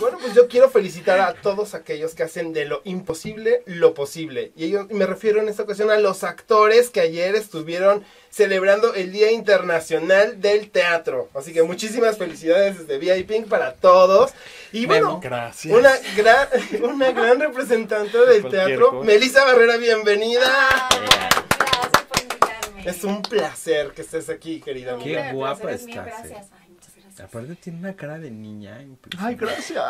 Bueno, pues yo quiero felicitar a todos aquellos que hacen de lo imposible lo posible. Y yo me refiero en esta ocasión a los actores que ayer estuvieron celebrando el Día Internacional del Teatro. Así que muchísimas felicidades desde VIP para todos. Y bueno, Gracias. una gran, una gran representante del teatro, cosa. Melissa Barrera, bienvenida. Gracias por invitarme. Es un placer que estés aquí, querida Qué amiga. guapa estás, eh. Gracias. Aparte tiene una cara de niña. Ay, gracias.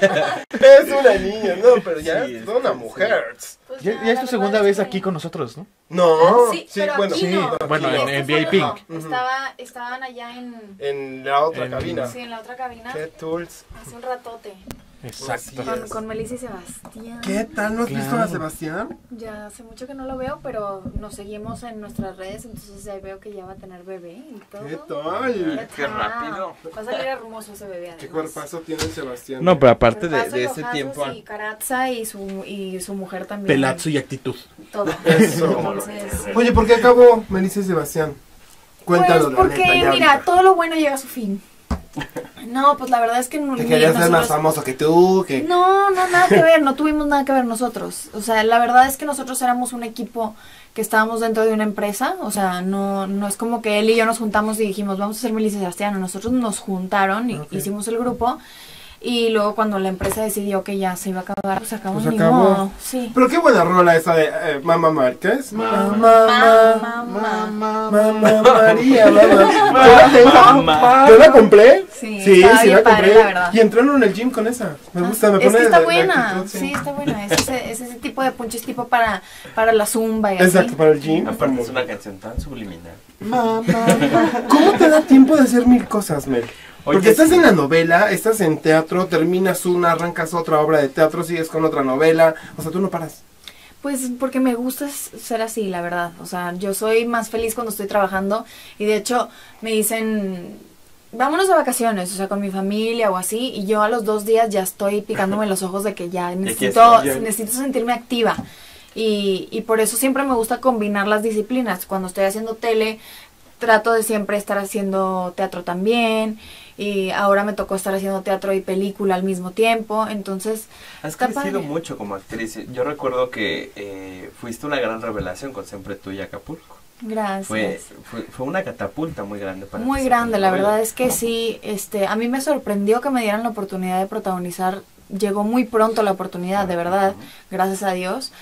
Es una niña, no, pero ya Sí, es una sí. mujer. Pues Ya, ya, ya es tu segunda vez aquí con nosotros, ¿no? No, Sí, pero bueno, aquí no. bueno, aquí en- en VIP. no. Estaba, estaban allá en, en la otra En- cabina. sí, en la otra cabina ¿Qué tools? hace un ratote. Exacto. Con, con Melissa y Sebastián. ¿Qué tal? ¿No has visto a. Sebastián? Ya hace mucho que no lo veo, pero nos seguimos en nuestras redes, entonces ahí veo que ya va a tener bebé y todo. ¿Qué tal? Qué rápido. Va a salir hermoso ese bebé. ¿Qué además. cuerpazo tiene Sebastián? No, pero aparte de, ese tiempo. Y Carazza y su, y su mujer también. Pelazo y actitud. Todo. Eso. Entonces, Oye, ¿por qué acabó Melissa y Sebastián? Cuéntalo, Pues la porque, neta, mira, ahorita. todo lo bueno llega a su fin. No, pues la verdad es que no. Ni querías ser más famoso que tú, que... No, no, nada que ver, no tuvimos nada que ver nosotros. O sea, la verdad es que nosotros éramos un equipo que estábamos dentro de una empresa. O sea, no, no es como que él y yo nos juntamos y dijimos, vamos a hacer Melissa y Sebastián. Nosotros nos juntaron y hicimos el grupo. Y luego cuando la empresa decidió que ya se iba a acabar, pues acabó Pues ni acabó. modo. Sí. Pero qué buena rola esa de eh, Mamá Márquez. Mamá, Mamá, mamá. Mamá María, mamá. ¿Yo la compré? Sí, sí, sí la padre, compré. la verdad. Y entraron en el gym con esa. Me gusta, me es pone que está de buena, actitud, sí. está buena. Es ese, es ese tipo de punches tipo para, para la zumba y Exacto, así. para el gym. Aparte es una canción tan subliminal. Mamá. ¿Cómo te da tiempo de hacer mil cosas, Mel? Oye, Porque estás en la novela, estás en teatro, terminas una, arrancas otra obra de teatro, sigues con otra novela. O sea, tú no paras. Pues porque me gusta ser así, la verdad. O sea, yo soy más feliz cuando estoy trabajando y de hecho me dicen, vámonos de vacaciones, o sea, con mi familia o así, y yo a los dos días ya estoy picándome los ojos de que ya necesito, necesito sentirme activa. Y, y por eso siempre me gusta combinar las disciplinas. Cuando estoy haciendo tele, trato de siempre estar haciendo teatro también. Y ahora me tocó estar haciendo teatro y película al mismo tiempo. Entonces, Has crecido padre. mucho como actriz. Yo recuerdo que eh, fuiste una gran revelación con Siempre Tú y Acapulco. Gracias. Fue, fue, fue una catapulta muy grande para Muy grande, la verdad es que sí, este, a mí me sorprendió que me dieran la oportunidad de protagonizar, llegó muy pronto la oportunidad, de verdad, gracias a Dios,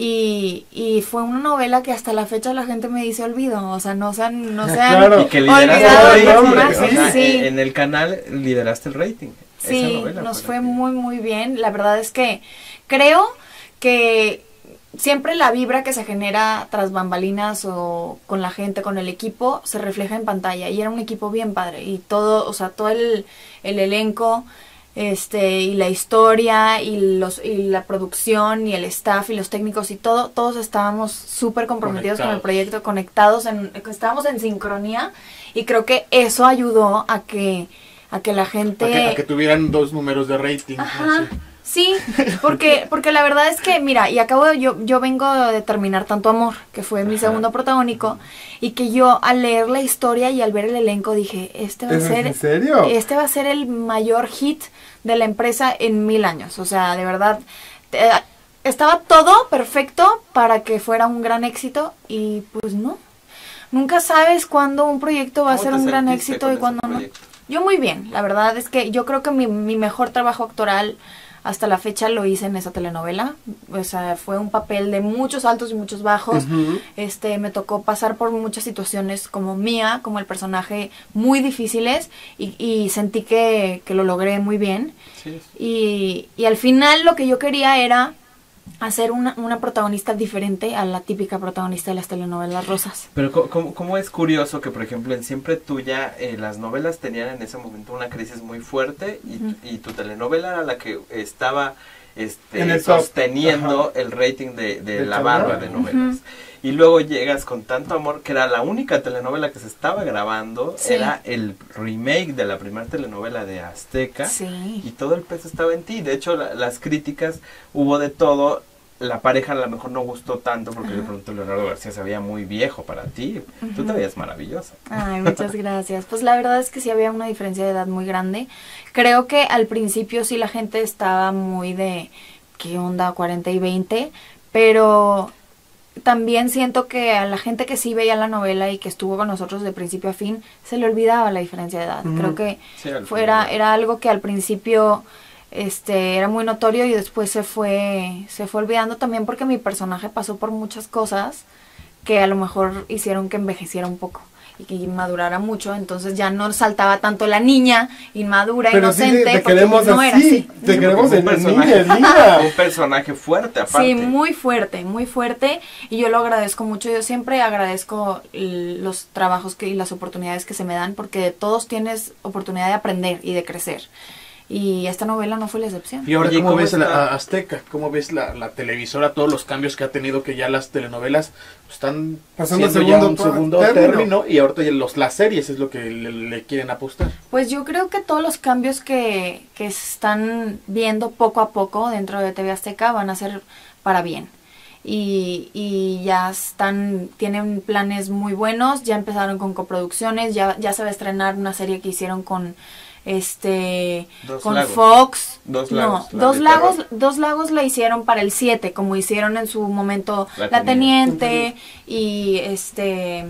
y, y fue una novela que hasta la fecha la gente me dice olvido, o sea, no se han, no se han Claro. Y que lideraste olvidado el rating. o sea, sí. en, en el canal lideraste el rating. Esa Sí, novela nos fue muy, muy bien. La verdad es que creo que siempre la vibra que se genera tras bambalinas o con la gente, con el equipo, se refleja en pantalla. Y era un equipo bien padre. Y todo, o sea, todo el, el elenco, este, y la historia, y los, y la producción, y el staff, y los técnicos, y todo, todos estábamos súper comprometidos con el proyecto, conectados, en, estábamos en sincronía. Y creo que eso ayudó a que, a que la gente... A que, a que tuvieran dos números de rating. Ajá. Sí, porque, porque la verdad es que, mira, y acabo de, yo, yo vengo de terminar Tanto Amor, que fue mi Ajá. segundo protagónico, y que yo al leer la historia y al ver el elenco dije, este va a ¿Es ser, en serio? este va a ser el mayor hit de la empresa en mil años. O sea, de verdad, eh, estaba todo perfecto para que fuera un gran éxito y pues no. Nunca sabes cuándo un proyecto va a ¿Cómo ser un gran éxito y cuándo no. Yo muy bien, la verdad es que yo creo que mi, mi mejor trabajo actoral hasta la fecha lo hice en esa telenovela. O sea, fue un papel de muchos altos y muchos bajos. Este, me tocó pasar por muchas situaciones como mía, como el personaje, muy difíciles y, y sentí que, que lo logré muy bien. Sí, Y, y al final lo que yo quería era hacer una, una protagonista diferente a la típica protagonista de las telenovelas rosas. Pero co- ¿cómo, cómo es curioso que, por ejemplo, en Siempre Tuya, eh, las novelas tenían en ese momento una crisis muy fuerte y, tu- y tu telenovela era la que estaba este, top. sosteniendo el rating de, de ¿Del la barra de novelas. Y luego llegas con tanto amor, que era la única telenovela que se estaba grabando, Sí. era el remake de la primera telenovela de Azteca. Sí. Y todo el peso estaba en ti. De hecho, la- las críticas hubo de todo. la pareja a lo mejor no gustó tanto porque de pronto Leonardo García se veía muy viejo para ti. Tú te veías maravillosa. Ay, muchas gracias. Pues la verdad es que sí había una diferencia de edad muy grande. Creo que al principio sí la gente estaba muy de, ¿qué onda? 40 y 20. Pero también siento que a la gente que sí veía la novela y que estuvo con nosotros de principio a fin, se le olvidaba la diferencia de edad. Creo que Sí, fuera, era algo que al principio este era muy notorio y después se fue se fue olvidando también porque mi personaje pasó por muchas cosas que a lo mejor hicieron que envejeciera un poco y que madurara mucho, entonces ya no saltaba tanto la niña inmadura, Pero sí inocente, te, te porque queremos no era así. así. Te queremos en personaje. niña. Un personaje fuerte aparte. Sí, muy fuerte, muy fuerte y yo lo agradezco mucho. Yo siempre agradezco los trabajos que, y las oportunidades que se me dan porque de todos tienes oportunidad de aprender y de crecer. Y esta novela no fue la excepción. Y ahora, ¿cómo, ¿cómo ves la a- Azteca? ¿Cómo ves la, la televisora? Todos los cambios que ha tenido, que ya las telenovelas están Pasando siendo segundo ya un segundo término. término. y ahorita ya los, las series es lo que le, le quieren apostar. Pues yo creo que todos los cambios que, que están viendo poco a poco dentro de TV Azteca van a ser para bien. Y, y ya están, tienen planes muy buenos, ya empezaron con coproducciones, ya, ya se va a estrenar una serie que hicieron con este Dos con lagos. Fox. Dos no, lagos, la dos lagos, terror. dos lagos la hicieron para el 7, como hicieron en su momento La La, Teniente. Teniente y este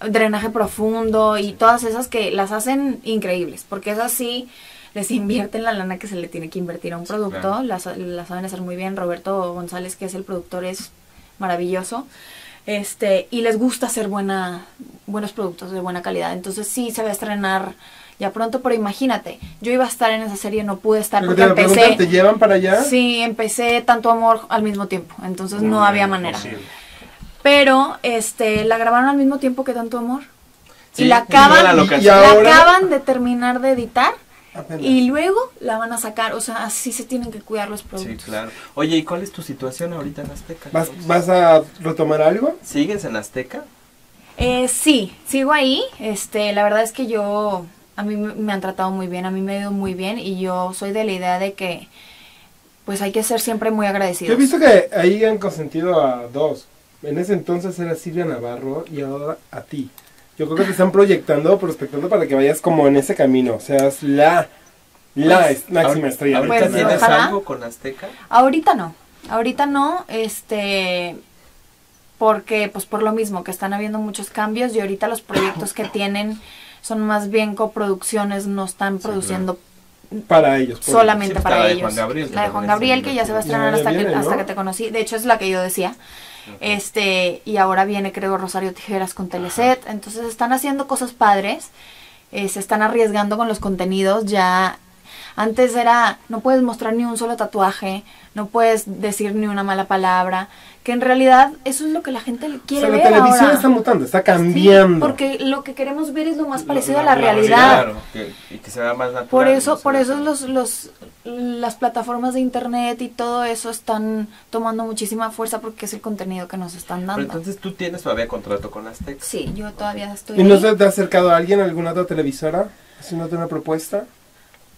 drenaje profundo y todas esas que las hacen increíbles, porque esas sí les invierten la lana que se le tiene que invertir a un producto, claro. las, las saben hacer muy bien. Roberto González, que es el productor, es maravilloso. Este, y les gusta hacer buena, buenos productos de buena calidad. Entonces sí se va a estrenar ya pronto, pero imagínate, yo iba a estar en esa serie, no pude estar porque te empecé. ¿Te llevan para allá? Sí, empecé tanto amor al mismo tiempo, entonces no había manera. Pero este la grabaron al mismo tiempo que tanto amor. Sí, y la acaban. Y la acaban de terminar de editar Apenas. y luego la van a sacar, o sea, así se tienen que cuidar los Sí, productos. claro. Oye, ¿y cuál es tu situación ahorita en Azteca? ¿Vas, ¿Vas a retomar algo? ¿Sigues en Azteca? Eh, sí, sigo ahí. Este, la verdad es que yo a mí me han tratado muy bien, a mí me ha ido muy bien y yo soy de la idea de que pues hay que ser siempre muy Yo agradecidos. he visto que ahí han consentido a dos. En ese entonces era Silvia Navarro y ahora a ti. Yo creo que te están proyectando, prospectando para que vayas como en ese camino. Seas la, la Pues, es- máxima estrella. ¿Ahorita Pues, tienes ojalá. algo con Azteca? Ahorita no, ahorita no, este, porque pues por lo mismo que están habiendo muchos cambios y ahorita los proyectos que tienen son más bien coproducciones, no están produciendo Para ellos. solamente Sí, para la de ellos. Juan Gabriel, la de Juan Gabriel que ya se va a estrenar hasta, que, hasta ¿no? que te conocí, de hecho es la que yo decía. Este, y ahora viene creo Rosario Tijeras con Teleset, entonces están haciendo cosas padres, eh, se están arriesgando con los contenidos, ya antes era, no puedes mostrar ni un solo tatuaje, no puedes decir ni una mala palabra, que en realidad eso es lo que la gente le O quiere sea, la ver televisión ahora. está mutando, está Sí, cambiando. porque lo que queremos ver es lo más La- parecido la- a la, la realidad. Claro, que, y que se vea más natural. Por eso, por eso los, los, las plataformas de internet y todo eso están tomando muchísima fuerza porque es el contenido que nos están Pero dando. entonces tú tienes todavía contrato con Azteca. Sí, yo todavía estoy. ¿Y no se te ha acercado a alguien, a alguna otra televisora, haciéndote una propuesta?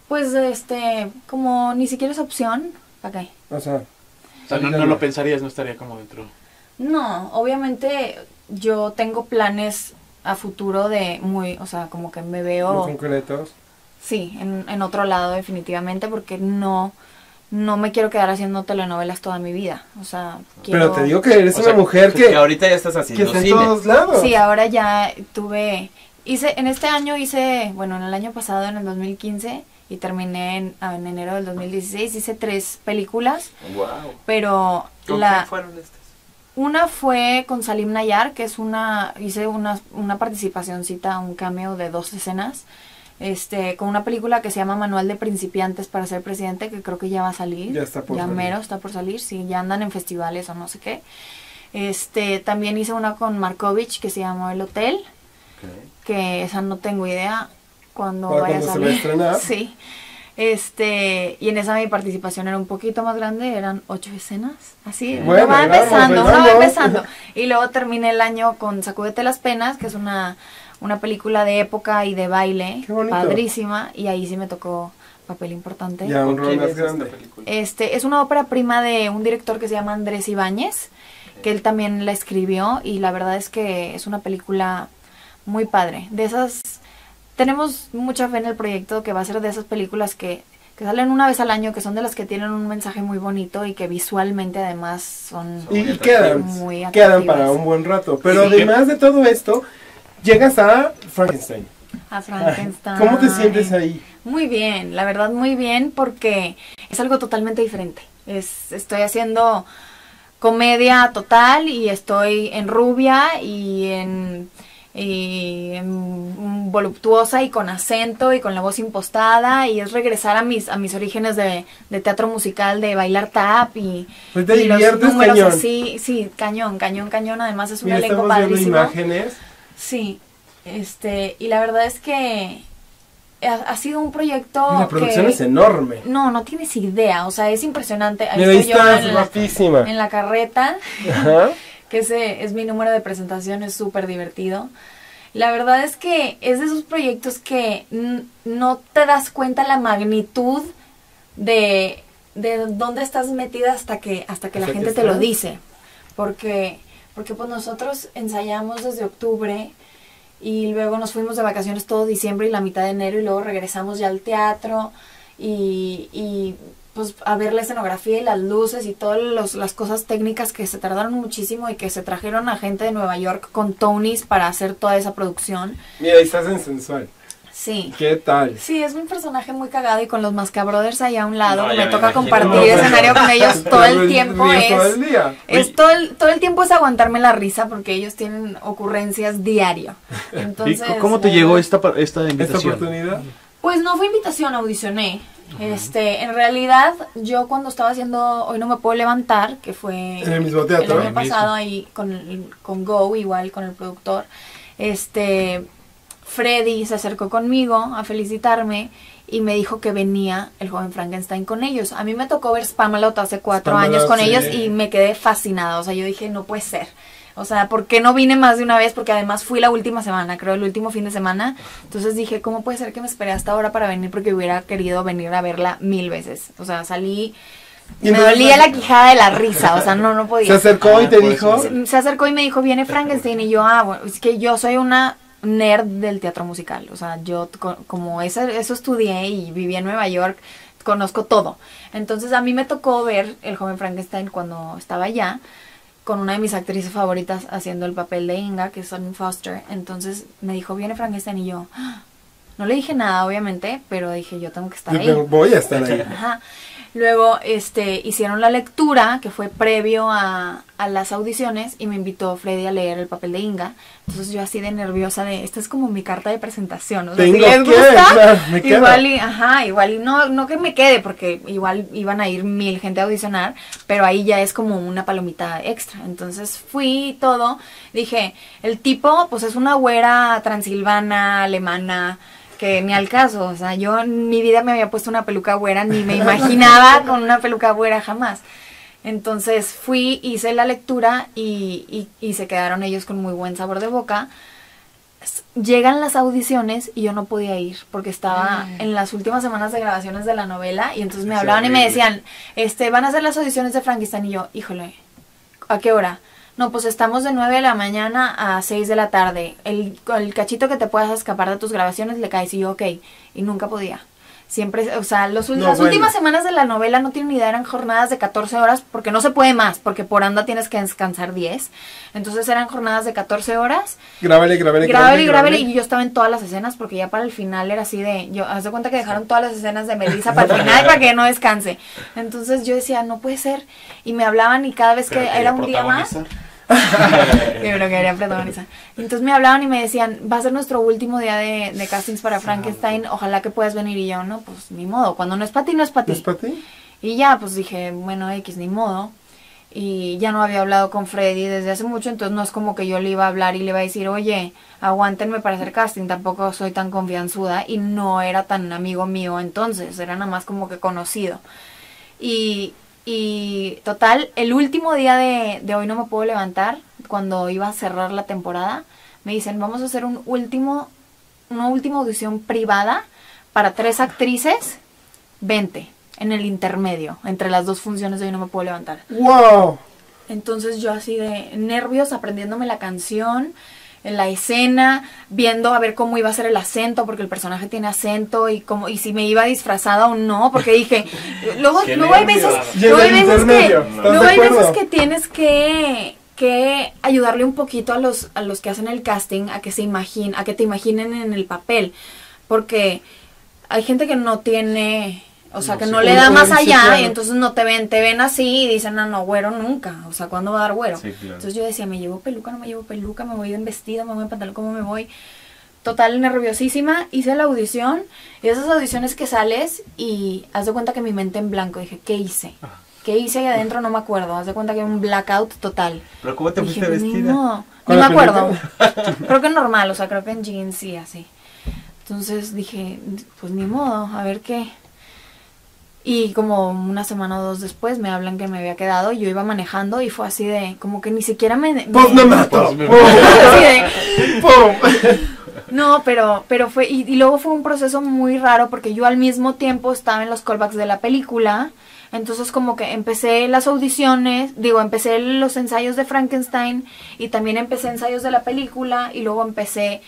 Pues este, como ni siquiera es opción, ¿para qué? O sea, O sea, no, no lo pensarías, no estaría como dentro. No, obviamente yo tengo planes a futuro de muy, o sea, como que me muy veo, concretos. sí, en, en otro lado definitivamente porque no, no me quiero quedar haciendo telenovelas toda mi vida. O sea, quiero... Pero te digo que eres O una sea, mujer que, que, ahorita ya estás que haciendo en cine. todos lados. Sí, ahora ya tuve, hice, en este año hice, bueno, en el año pasado, en el 2015, y terminé en, en enero del 2016, hice tres películas, Wow. pero ¿Con la, quién fueron estas? una fue con Salim Nayar, que es una, hice una, una participacióncita, un cameo de dos escenas, este, con una película que se llama Manual de Principiantes para ser presidente, que creo que ya va a salir. Ya está por salir. mero está por salir, sí, ya andan en festivales o no sé qué. Este, también hice una con Markovich que se llamó El Hotel, que esa no tengo idea cuándo Para vaya a cuándo se va a salir. estrenar. Sí. Este, y en esa mi participación era un poquito más grande, eran ocho escenas, así, Bueno, uno va vamos, empezando, uno va empezando. Y luego terminé el año con Sacúdete las penas, que es una, una película de época y de baile, Qué bonito. padrísima, y ahí sí me tocó papel importante. Ya, un ¿Con rol más es grande. película? Este, es una ópera prima de un director que se llama Andrés Ibáñez, que él también la escribió y la verdad es que es una película muy padre. De esas, tenemos mucha fe en el proyecto que va a ser de esas películas que, que salen una vez al año, que son de las que tienen un mensaje muy bonito y que visualmente además son... Y, y quedan, Muy quedan para un buen rato. Pero Sí. además de todo esto, llegas a Frankenstein. A Frankenstein. ¿Cómo te sientes ahí? Muy bien, la verdad muy bien porque es algo totalmente diferente. Es, estoy haciendo comedia total y estoy en rubia y en, y en voluptuosa y con acento y con la voz impostada y es regresar a mis a mis orígenes de, de teatro musical de bailar tap y, Pues te y los números cañón. así sí cañón cañón cañón además es un Mira, elenco padrísimo imágenes. Sí, este, y la verdad es que ha, ha sido un proyecto la producción que... es enorme. No, no tienes idea, o sea, es impresionante. Ahí Mira, estoy yo en la, guapísima. en la carreta, Ajá. que ese es mi número de presentación, es súper divertido. La verdad es que es de esos proyectos que no te das cuenta la magnitud de, de dónde estás metida hasta que, hasta que la que gente te lo dice. Porque, porque pues nosotros ensayamos desde octubre y luego nos fuimos de vacaciones todo diciembre y la mitad de enero y luego regresamos ya al teatro y, y pues a ver la escenografía y las luces y todas las cosas técnicas que se tardaron muchísimo y que se trajeron a gente de Nueva York con Tonys para hacer toda esa producción. Mira, ahí estás en sensual. Sí. ¿Qué tal? Sí, es un personaje muy cagado y con los Mascabrothers ahí a un lado, No, me me toca imagino. compartir No, escenario con ellos todo el tiempo. ríes todo Es, el día. es todo, el, todo el tiempo es aguantarme la risa porque ellos tienen ocurrencias diario. ¿Y Entonces, c- cómo te la llegó esta, esta Esta invitación? oportunidad. Pues no fue invitación, audicioné. Este, en realidad, yo cuando estaba haciendo Hoy no me puedo levantar, que fue En el mismo el año pasado ahí con, el- con Go, igual con el productor, este, Freddy se acercó conmigo a felicitarme y me dijo que venía el joven Frankenstein con ellos. A mí me tocó ver Spamalot hace cuatro Spamalot, años con sí. ellos y me quedé fascinada. O sea, yo dije, no puede ser. O sea, ¿por qué no vine más de una vez? Porque además fui la última semana, creo, el último fin de semana. Entonces dije, ¿cómo puede ser que me esperé hasta ahora para venir? Porque hubiera querido venir a verla mil veces. O sea, salí... Y Me dolía la quijada de la risa, o sea, no, no podía. Se acercó y Ah, te pues, dijo. Se, se acercó y me dijo, viene Frankenstein. Y yo, ah, bueno, es que yo soy una nerd del teatro musical. O sea, yo co- como eso, eso estudié y viví en Nueva York, conozco todo. Entonces a mí me tocó ver el joven Frankenstein cuando estaba allá con una de mis actrices favoritas haciendo el papel de Inga, que es Sonny Foster. Entonces me dijo, viene Frankenstein y yo, "Ah". no le dije nada, obviamente, pero dije, yo tengo que estar Yo ahí. voy a estar ahí. Ajá. Luego este, hicieron la lectura, que fue previo a, a las audiciones, y me invitó Freddy a leer el papel de Inga. Entonces yo así de nerviosa de, esta es como mi carta de presentación. O sea, si les gusta, me igual y, ajá, igual y no, no que me quede, porque igual iban a ir mil gente a audicionar, pero ahí ya es como una palomita extra. Entonces fui todo, dije, el tipo pues es una güera transilvana, alemana, que ni al caso, o sea, yo en mi vida me había puesto una peluca güera, ni me imaginaba con una peluca güera jamás. Entonces fui, hice la lectura y, y- y se quedaron ellos con muy buen sabor de boca. Llegan las audiciones y yo no podía ir porque estaba en las últimas semanas de grabaciones de la novela y entonces me hablaban y me decían, este, van a hacer las audiciones de Frankenstein y yo, híjole, ¿a qué hora? No, pues estamos de 9 de la mañana a 6 de la tarde. El, el cachito que te puedas escapar de tus grabaciones le caes y yo, ok. Y nunca podía. Siempre, o sea, los, No, las bueno. últimas semanas de la novela no tienen ni idea, eran jornadas de 14 horas porque no se puede más, porque por anda tienes que descansar 10. Entonces eran jornadas de 14 horas Grábale, grábale, Grábale y grábale y yo estaba en todas las escenas porque ya para el final era así de, yo, haz de cuenta que dejaron todas las escenas de Melissa para el final para que no descanse. Entonces yo decía, no puede ser. Y me hablaban y cada vez que era un día más. Que me lo quería protagonizar. Entonces me hablaban y me decían, va a ser nuestro último día de, de castings para Frankenstein, ojalá que puedas venir. Y yo, no, pues ni modo, cuando no es para ti, no es para ¿Es ti. para ti? Y ya, pues dije, bueno, X, ni modo. Y ya no había hablado con Freddy desde hace mucho, entonces no es como que yo le iba a hablar y le iba a decir, oye, aguántenme para hacer casting, tampoco soy tan confianzuda y no era tan amigo mío entonces, era nada más como que conocido. Y, y total, el último día de, de hoy no me puedo levantar, cuando iba a cerrar la temporada, me dicen, vamos a hacer un último, una última audición privada para tres actrices, 20, en el intermedio, entre las dos funciones de hoy no me puedo levantar. ¡Wow! Entonces yo así de nervios, aprendiéndome la canción, en la escena, viendo a ver cómo iba a ser el acento, porque el personaje tiene acento y cómo, y si me iba disfrazada o no, porque dije, luego, luego hay veces, luego hay veces que, intermedio, ¿estás luego hay veces que tienes que, que ayudarle un poquito a los, a los que hacen el casting a que se imaginen, a que te imaginen en el papel, porque hay gente que no tiene, o sea, No que no le da más sí, allá claro. y entonces no te ven, te ven así y dicen, no, no, güero nunca, o sea, ¿cuándo va a dar güero? Sí, claro. Entonces yo decía, me llevo peluca, no me llevo peluca, me voy en vestido, me voy en pantalón, ¿cómo me voy? Total, nerviosísima, hice la audición y esas audiciones que sales y haz de cuenta que mi mente en blanco, dije, ¿qué hice? ¿Qué hice ahí adentro? No me acuerdo, haz de cuenta que un blackout total. Pero ¿cómo te Dije, fuiste "Ni vestida? modo". ¿Con No la me acuerdo. creo que normal, o sea, creo que en jeans y así. Entonces dije, pues ni modo, a ver qué. Y como una semana o dos después me hablan que me había quedado y yo iba manejando y fue así de, como que ni siquiera me... ¡Pues me! Pues me- ¡Pum! así de, ¡Pum! no, pero, pero fue, y, y luego fue un proceso muy raro porque yo al mismo tiempo estaba en los callbacks de la película, entonces como que empecé las audiciones, digo, empecé los ensayos de Frankenstein y también empecé ensayos de la película y luego empecé,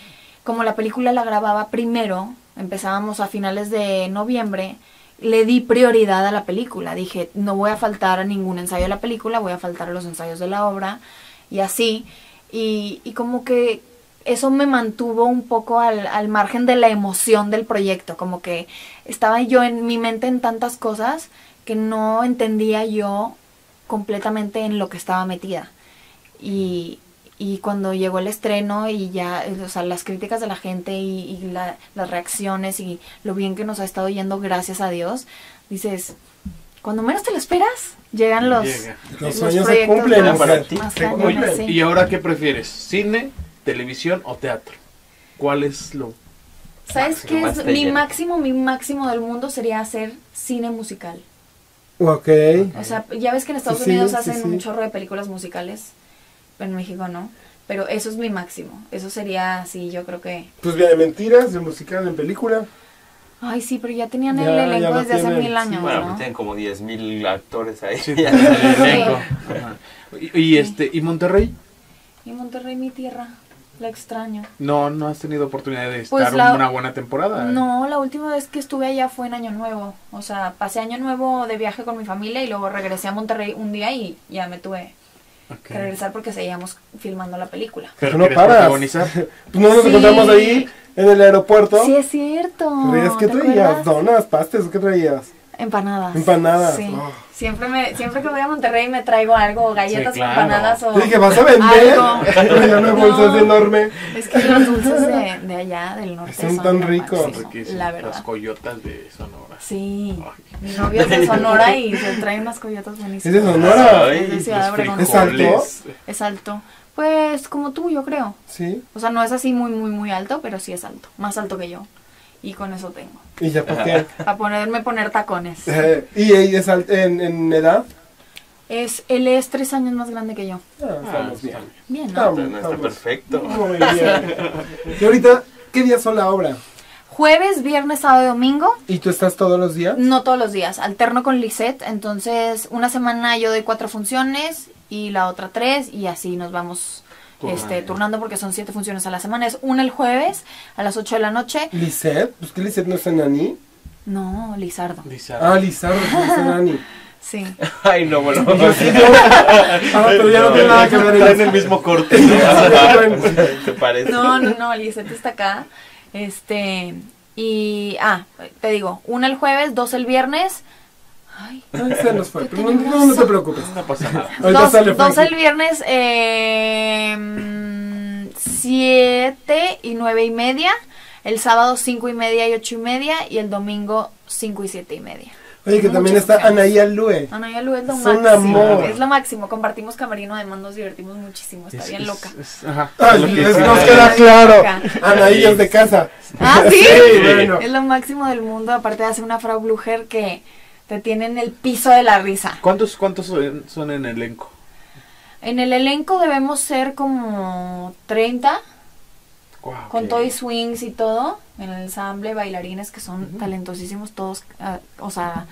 como la película la grababa primero, empezábamos a finales de noviembre, le di prioridad a la película, dije, no voy a faltar a ningún ensayo de la película, voy a faltar a los ensayos de la obra y así, y, y como que eso me mantuvo un poco al, al margen de la emoción del proyecto, como que estaba yo en mi mente en tantas cosas que no entendía yo completamente en lo que estaba metida. Y, y cuando llegó el estreno y ya, o sea, las críticas de la gente y, y la- las reacciones y lo bien que nos ha estado yendo, gracias a Dios, dices, cuando menos te lo esperas, llegan los, Llega. Los sueños se cumplen, más- mujer. más Se cañones, cumplen. sí. ¿Y ahora qué prefieres? ¿Cine, televisión o teatro? ¿Cuál es lo...? ¿Sabes máximo, qué es mi máximo, mi máximo del mundo sería hacer cine musical? Ok. O sea, ya ves que en Estados Sí, Unidos sí, hacen sí. un chorro de películas musicales, en México no. Pero eso es mi máximo. Eso sería así, yo creo que... Pues viene mentiras, de musical en película. Ay, sí, pero ya tenían Ya- el elenco desde hace mil sí. años, Bueno, ¿no? pues tienen como 10.000 actores ahí. Sí, Ya. el elenco. Ajá. Y, y este, ¿y Monterrey? Y Monterrey, mi tierra, la extraño. No, no has tenido oportunidad de Pues estar la- una buena temporada. No, la última vez que estuve allá fue en Año Nuevo. O sea, pasé Año Nuevo de viaje con mi familia y luego regresé a Monterrey un día y ya me tuve Que regresar porque seguíamos filmando la película. Pero no ¿quieres paras. Pues no nos Sí. encontramos ahí en el aeropuerto. Sí, es cierto. ¿Traías qué ¿te traías? ¿Donas, pastes qué traías? Empanadas. Empanadas. Sí. Oh. Siempre, me, siempre que voy a Monterrey me traigo algo, galletas Sí, o claro. empanadas o dije, ¿vas a vender? algo. Una bolsa No. enorme. Es que los dulces de, de allá, del norte, Son tan lo ricos. La Las verdad. coyotas de Sonora. Sí. Ay. Mi novio es de Sonora y se trae unas coyotas buenísimas. ¿Es de Sonora? Ay, Es de Ciudad Obregón. ¿Es alto? Es alto. Pues como tú, yo creo. Sí. O sea, no es así muy, muy, muy alto, pero sí es alto. Más alto que yo. Y con eso tengo. ¿Y ya por qué? Para ponerme poner tacones. ¿Y ella es al- en, en edad? Es, él es tres años más grande que yo. Ah, Ah, estamos bien. bien. Bien, ¿no? Estamos, No, está perfecto. Muy bien. Y ahorita, ¿qué días son la obra? Jueves, viernes, sábado y domingo. ¿Y tú estás todos los días? No todos los días, alterno con Lisette, entonces una semana yo doy cuatro funciones y la otra tres y así nos vamos Turnando. este, turnando porque son siete funciones a la semana. Es una el jueves a las 8 de la noche. ¿Lisette? Pues que Lisette no es Nani. No, Lizardo. Lizardo. Ah, Lizardo, no es Nani. Sí. Ay, no, bueno. Ah, pero ya no tiene nada que ver. Traen el mismo corte. ¿Te parece? No, no, no, Lisette está acá. Este, y, ah, te digo, una el jueves, dos el viernes. Ay, Ay, se nos fue. ¿Qué Pero no, no, no te preocupes. No pasa nada. Dos, sale dos el viernes, eh, siete y nueve y media. El sábado cinco y media y ocho y media. Y el domingo cinco y siete y media. Oye, que también está. Anaí Alue. Ana y Alu es lo Son máximo. amor. Es lo máximo. Compartimos camerino, además nos divertimos muchísimo. Está Es- bien es- loca. es- ajá. Ay, que es- nos queda claro. Anaí es de casa. Ah, ¿sí? Sí, bueno. Es lo máximo del mundo. Aparte hace una Frau Blucher que te tiene en el piso de la risa. ¿Cuántos, cuántos son, son en elenco? En el elenco debemos ser como 30. Guau, con qué- todo y swings y todo, en el ensamble, bailarines que son talentosísimos todos, ah, o sea,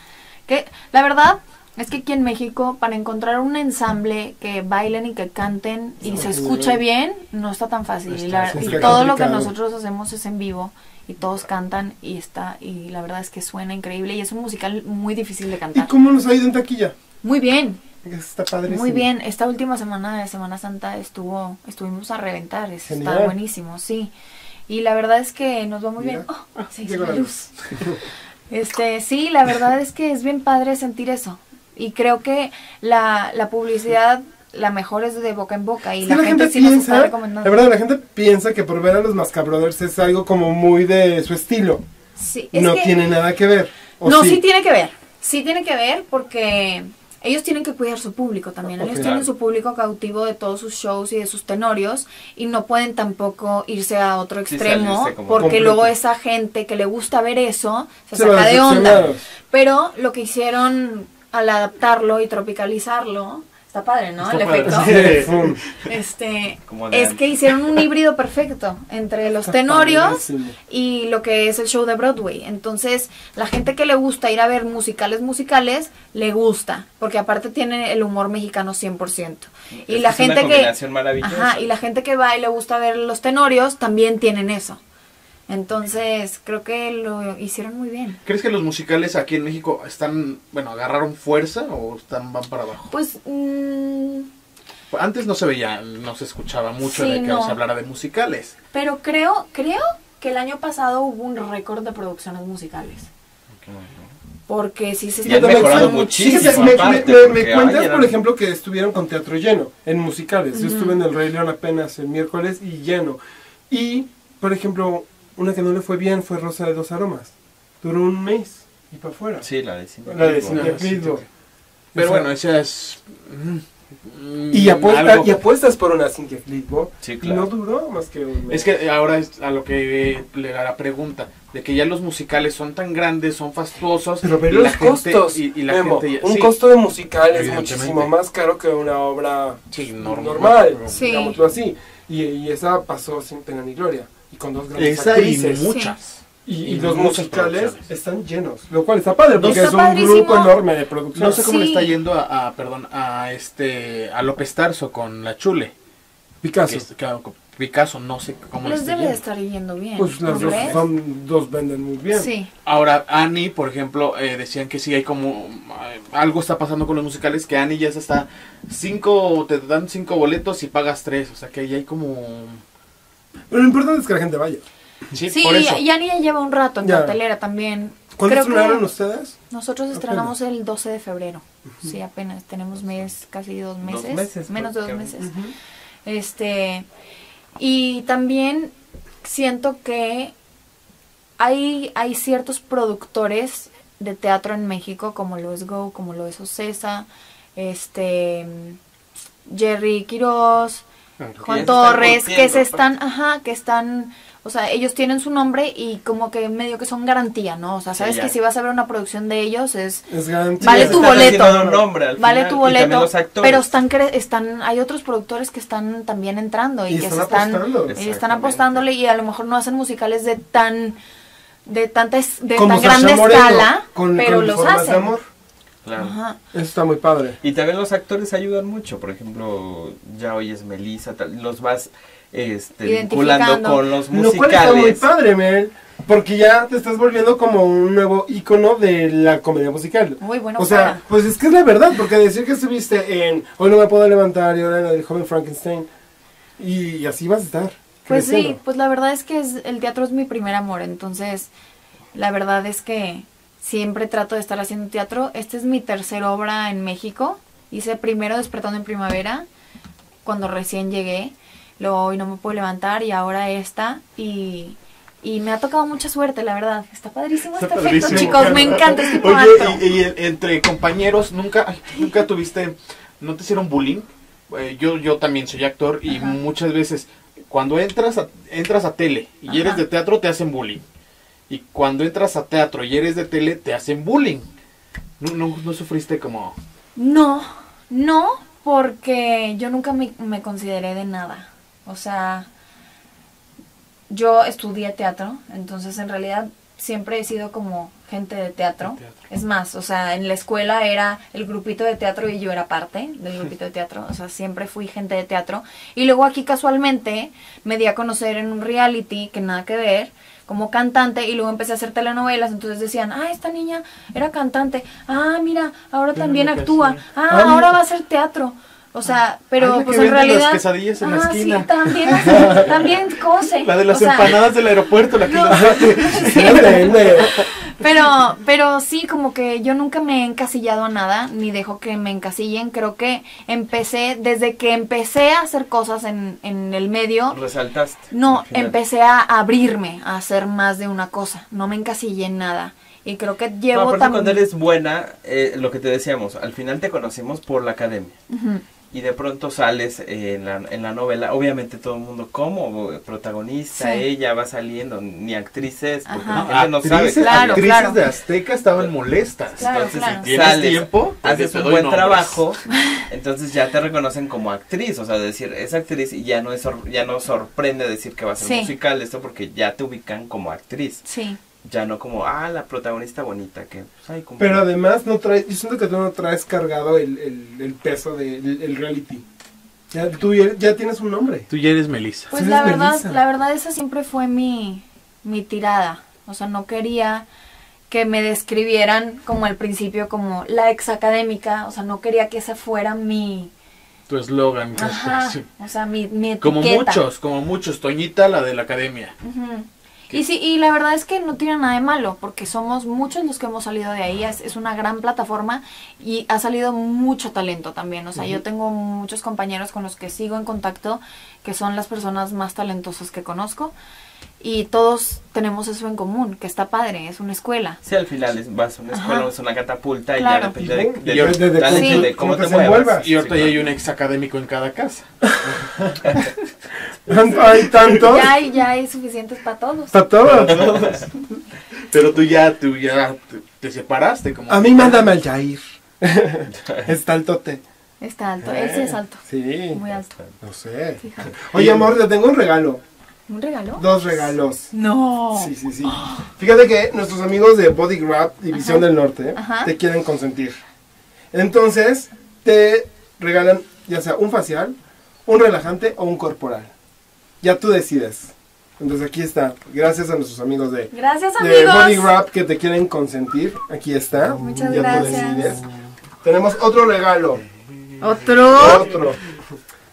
que la verdad es que aquí en México para encontrar un ensamble que bailen y que canten y se escuche bien, no está tan fácil. No y está, la- y todo lo que nosotros hacemos es en vivo y todos cantan y está y la verdad es que suena increíble y es un musical muy difícil de ¿Y cantar. cómo nos ha ido en taquilla? Muy bien, Está padrísimo. muy bien, esta última semana de Semana Santa estuvo, estuvimos a reventar, eso está Genial. buenísimo, sí. Y la verdad es que nos va muy Mira. bien. Oh, Ah, se hizo la la luz. Este, sí, la verdad es que es bien padre sentir eso. Y creo que la, la publicidad, la mejor es de boca en boca. Y la, gente, gente sí nos está piensa, recomendando. la verdad, la gente piensa que por ver a los Mascabrothers es algo como muy de su estilo. Sí, es No que- tiene nada que ver. ¿o No, sí? tiene que ver. Sí tiene que ver porque ellos tienen que cuidar su público también. Ellos tienen su público cautivo de todos sus shows y de sus tenorios y no pueden tampoco irse a otro extremo porque completo. luego esa gente que le gusta ver eso se, saca de onda. Pero lo que hicieron al adaptarlo y tropicalizarlo, está padre, ¿no? Está El padre. efecto. Sí. Este, es que hicieron un híbrido perfecto entre los tenorios y lo que es el show de Broadway. Entonces, la gente que le gusta ir a ver musicales musicales, le gusta, porque aparte tiene el humor mexicano 100%. Y Es la que es una gente que. Ajá, y la gente que va y le gusta ver los tenorios también tienen eso. Entonces, creo que lo hicieron muy bien. ¿Crees que los musicales aquí en México están, bueno, agarraron fuerza o están van para abajo? Pues mm, Antes no se veía, no se escuchaba mucho Sí, de que no. se hablara de musicales. Pero creo, creo que el año pasado hubo un récord de producciones musicales. Porque sí se está mejorado trabajando muchísimo. Fíjate, me, aparte, me- me- me porque, cuentas, eran- por ejemplo, que estuvieron con teatro lleno en musicales. Yo estuve en el Rey León apenas el miércoles y lleno. Y, por ejemplo, una que no le fue bien fue Rosa de dos Aromas. Duró un mes y para afuera. Sí, la de Cintia La de. Cintia Clitbo. Pero bueno, esa es... mm, y, apuesta- algo- y apuestas por una Cintia Clitbo. Sí, Y claro. no duró más que un mes. Es que ahora es a lo que eh, le da la pregunta, de que ya los musicales son tan grandes, son fastuosos. Pero ve y los la gente- costos. y, y la Memo, gente ya- un sí, costo de musical es muchísimo más caro que una obra sí, normal. normal, digámoslo así. Y, y esa pasó sin pena ni gloria. Y con dos grandes Esa y actrices. muchas. Y, y y los muchas musicales están llenos, lo cual está padre porque Está es un padrísimo. grupo enorme de producción. No sé cómo le está yendo a, a, perdón, a este, a López Tarso con la Chule. Picasso. Que es- que- Picasso, no sé cómo le Les está debe de estar yendo bien. Pues las ¿no dos, son, dos venden muy bien. Sí. Ahora, Annie, por ejemplo, eh, decían que sí hay como eh, algo está pasando con los musicales, que Annie ya se está cinco, te dan cinco boletos y pagas tres, o sea que ahí hay como Pero lo importante es que la gente vaya. sí, Sí, por eso. ya ni ya lleva un rato en Ya. cartelera también. ¿Cuándo Creo que estrenaron ustedes? nosotros estrenamos el 12 de febrero. Sí, apenas tenemos mes, casi dos meses. meses, menos de dos meses. Este, y también siento que hay, hay ciertos productores de teatro en México, como lo es Go, como lo es Ocesa, este, Jerry Quiroz, Juan Torres, que se están, ajá, que están, o sea, ellos tienen su nombre y como que medio que son garantía, ¿no? O sea, sabes que si vas a ver una producción de ellos es Es garantía. Vale tu boleto. nombre al vale final, tu boleto, pero están cre- están hay otros productores que están también entrando y, Y que están se están y apostándole y a lo mejor no hacen musicales de tan de tanta de Como tan Sasha grande Moreno, escala, con, pero con los de hacen. amor. Claro. Ajá. Eso está muy padre. Y también los actores ayudan mucho, por ejemplo, ya oyes Melissa, tal, los vas este, Identificando. vinculando con los Lo cual está muy musicales. padre, Mel. Porque ya te estás volviendo como un nuevo icono de la comedia musical. Muy bueno O sea, pues es que es la verdad, porque decir que estuviste en Hoy no me puedo levantar y ahora en la del joven Frankenstein. Y así vas a estar. Pues sí, pues la verdad es que es, el teatro es mi primer amor, entonces la verdad es que siempre trato de estar haciendo teatro. Esta es mi tercera obra en México. Hice primero Despertando en Primavera, cuando recién llegué. Luego hoy no me puedo levantar y ahora esta. Y, y me ha tocado mucha suerte, la verdad. Está padrísimo Está este efecto, chicos. Me encanta este tipo Oye, y, y entre compañeros, nunca, nunca tuviste, no te hicieron bullying. Eh, yo, yo también soy actor y Ajá. muchas veces cuando entras a, entras a tele y Ajá. eres de teatro te hacen bullying. Y cuando entras a teatro y eres de tele te hacen bullying. ¿No, no, no sufriste como... No, no, porque yo nunca me, me consideré de nada. O sea, yo estudié teatro, entonces en realidad siempre he sido como gente de teatro. De teatro. Es más, o sea, en la escuela era el grupito de teatro y yo era parte del grupito de teatro. O sea, siempre fui gente de teatro. Y luego aquí casualmente me di a conocer en un reality que nada que ver como cantante y luego empecé a hacer telenovelas, entonces decían, ah, esta niña era cantante, ah, mira, ahora también actúa, ah, Ah, ahora va a hacer teatro. O sea, pero la pues que en vende las realidad... quesadillas en la ah, esquina. sí, también, también cose. La de las o sea, empanadas del aeropuerto, la que las hace. Depende. Pero, pero sí, como que yo nunca me he encasillado a nada, ni dejo que me encasillen. Creo que empecé, desde que empecé a hacer cosas en, en el medio, Resaltaste. no, empecé a abrirme a hacer más de una cosa. No me encasillé en nada. Y creo que No, llevo aparte también... cuando eres buena, eh, lo que te decíamos, al final te conocimos por la academia. Y de pronto sales en la, en la novela, obviamente todo el mundo como protagonista, Sí. ella va saliendo, ni actrices, porque Ajá. la gente no sabe. Actrices, Claro, actrices claro. de Azteca estaban molestas. Claro, Entonces, claro. ¿Tienes sales, tiempo? Pues haces un buen nombres. trabajo, entonces ya te reconocen como actriz, o sea, decir, es actriz y ya no es sor- ya no sorprende decir que va a ser Sí. musical esto porque ya te ubican como actriz, Sí. Ya no como, ah, la protagonista bonita que, pues, ay. Pero además no traes, yo siento que tú no traes cargado el, el, el peso del el reality. Ya, tú ya, ya tienes un nombre. Tú ya eres Melissa. Pues Sí, la verdad, Melissa. la verdad esa siempre fue mi, mi tirada. O sea, no quería que me describieran como al principio como la ex académica. O sea, no quería que esa fuera mi... Tu eslogan. o sea, mi, mi etiqueta. Como muchos, como muchos. Toñita, la de la academia. Y sí, y la verdad es que no tiene nada de malo, porque somos muchos los que hemos salido de ahí, es, es una gran plataforma y ha salido mucho talento también, o sea, yo tengo muchos compañeros con los que sigo en contacto, que son las personas más talentosas que conozco, y todos tenemos eso en común, que está padre, es una escuela. Sí, al final es, vas a una escuela, Ajá. es una catapulta y Claro. ya depende de, Y de, Sí. cómo te te muevas. Y ahorita Sí, ya hay claro. un ex académico en cada casa. Hay tantos. Ya hay, ya hay suficientes para todos. Para todos. Pero tú ya, tú ya te, te separaste. Como A mí mándame al Jair. Está altote. Está alto, él sí es alto, Sí. muy alto. No sé. Fíjate. Oye, amor, te tengo un regalo. ¿Un regalo? Dos regalos. No. Sí, sí, sí. Fíjate que nuestros amigos de Body Grab, División Ajá. del Norte, Ajá. te quieren consentir. Entonces, te regalan ya sea un facial, un relajante o un corporal. Ya tú decides. Entonces aquí está. Gracias a nuestros amigos de, Gracias de Body. Grab que te quieren consentir. Aquí está. Muchas ya gracias. tú decides. Tenemos otro regalo. Otro. Otro.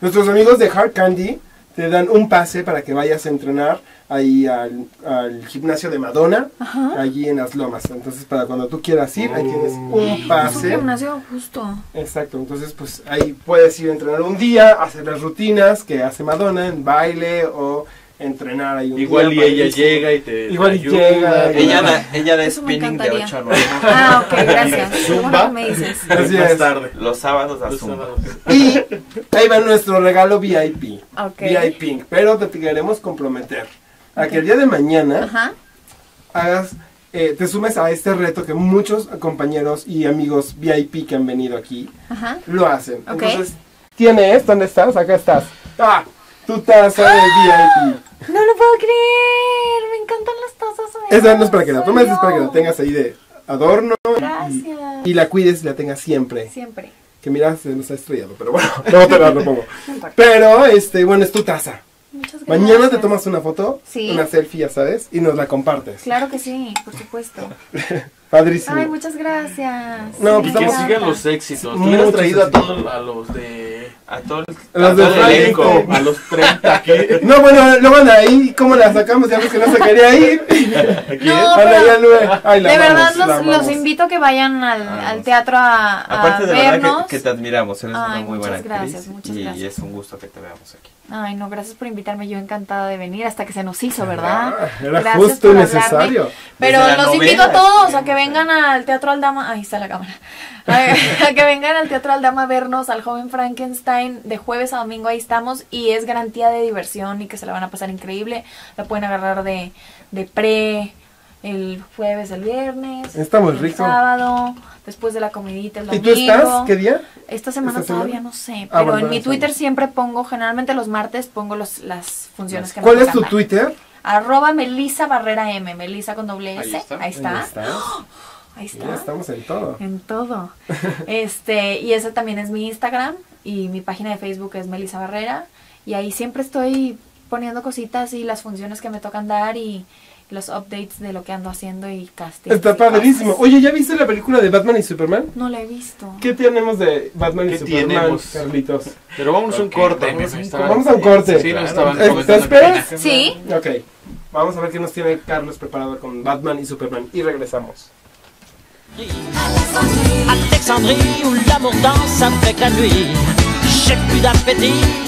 Nuestros amigos de Hard Candy te dan un pase para que vayas a entrenar ahí al, al gimnasio de Madonna, Ajá. allí en las lomas. Entonces, para cuando tú quieras ir, ahí tienes un Es un pase. gimnasio justo. Exacto, entonces pues ahí puedes ir a entrenar un día, hacer las rutinas que hace Madonna en baile o entrenar ahí un Igual y día. ella padrísimo. llega y te Igual y ayuda, llega, te Ella da- ella da spinning de encantaría. 8 a 9. Ah, ok, gracias. Zumba. me dices. Así más es. tarde. Los sábados a Los Zumba. sábados. Y ahí va nuestro regalo VIP. Ok. VIP, pero te queremos comprometer a que el día de mañana Ajá. hagas, eh, te sumes a este reto que muchos compañeros y amigos VIP que han venido aquí Ajá. lo hacen. Ok. Entonces, ¿tienes? ¿Dónde estás? Acá estás. Ah, tu taza de VIP. No lo puedo creer. Me encantan las tazas. Esa no es para que la tomes, es para que la tengas ahí de adorno y, Gracias. y la cuides y la tengas siempre. Siempre. Que mira, se nos ha estrellado, pero bueno, no te la pongo. Pero, este, bueno, es tu taza. Muchas gracias. Mañana te tomas una foto, Sí. una selfie, ya sabes, y nos la compartes. Claro que sí, por supuesto. Padrísimo. Ay, muchas gracias. No, pues Y que sigan los éxitos. Tú traído a todos a los de. A todo el, Los a de todo el elenco. A los 30 aquí. No, bueno, luego anda ahí, ¿cómo la sacamos? Ya ves que no se quería ir. No, pero-. Ay, la de verdad los, los invito a que vayan al, Ah, al no. teatro a, a Aparte de vernos. verdad que, que te admiramos, eres una Ay, muy buena actriz gracias, muchas y gracias. es un gusto que te veamos aquí. Ay, no, gracias por invitarme. Yo encantada de venir hasta que se nos hizo, ¿verdad? Ah, Era Gracias justo y necesario. Pero los novela, invito a todos a que vengan al Teatro Aldama. Ahí está la cámara. A, a que vengan al Teatro Aldama a vernos al joven Frankenstein de jueves a domingo. Ahí estamos y es garantía de diversión y que se la van a pasar increíble. La pueden agarrar de, de pre el jueves, el viernes. Está muy el rico. sábado, después de la comidita el ¿Y domingo. tú estás? ¿Qué día? Esta semana ¿Esta semana? todavía no sé, Ah, pero bueno, en mi Twitter siempre pongo, generalmente los martes pongo los, las funciones que me ¿Cuál es tu. Twitter? Arroba Melisa Barrera M, Melisa con doble Ahí S. está. Ahí está. Ahí está. Ahí Sí, está. estamos en todo. En todo. Este, y ese también es mi Instagram y mi página de Facebook es Melisa Barrera y ahí siempre estoy poniendo cositas y las funciones que me tocan dar y los updates de lo que ando haciendo y casting. Está padrísimo. Oye, ¿ya viste la película de Batman y Superman? No la he visto. ¿Qué tenemos de Batman y ¿Qué Superman, tenemos? Carlitos? Pero vamos a un corte. vamos a un estaban- Vamos a un corte. Sí, nos Claro. estaban ¿Te esperas? Sí. Ok. Vamos a ver qué nos tiene Carlos preparado con Batman y Superman. Y regresamos. Alexandrie où l'amour danse avec la nuit. J'ai plus d'appétit